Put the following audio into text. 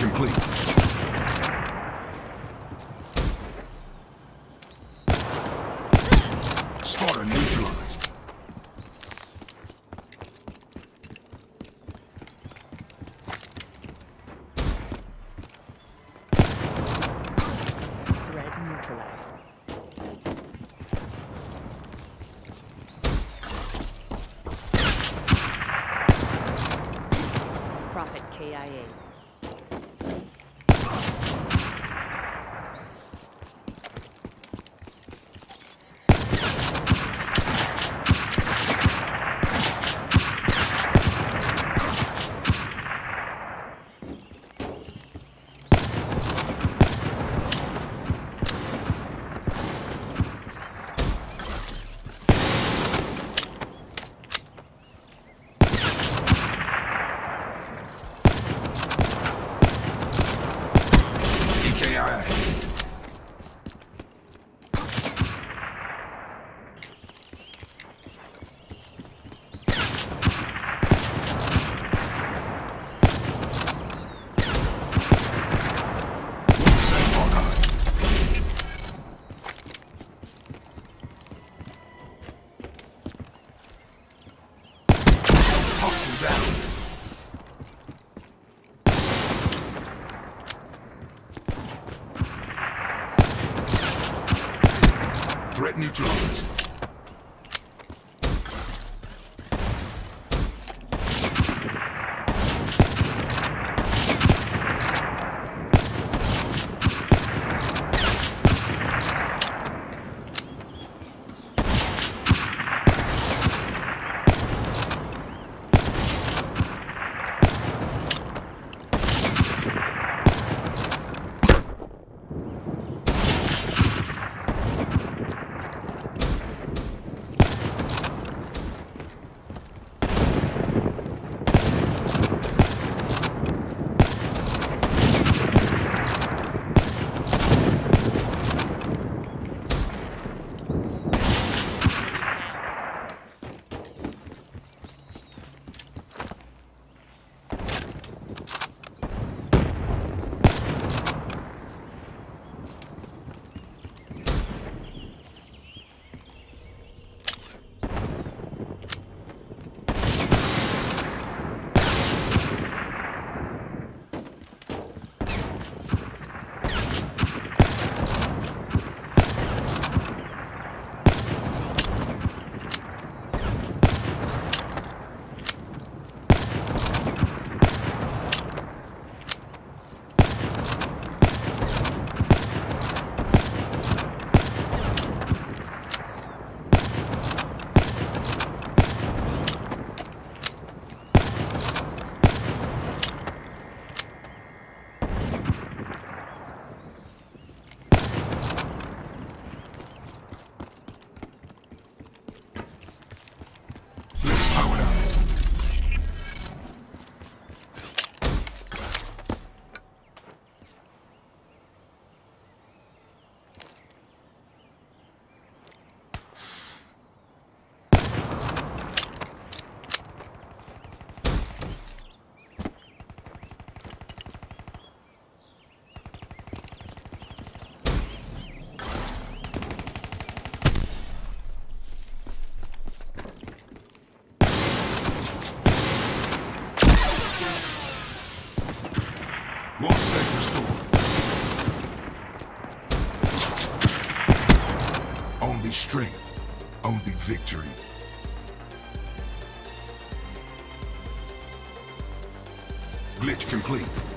complete. Neutralized. Threat neutralized. Prophet KIA. Threat neutralized. Wall state restored. Only strength, only victory. Glitch complete.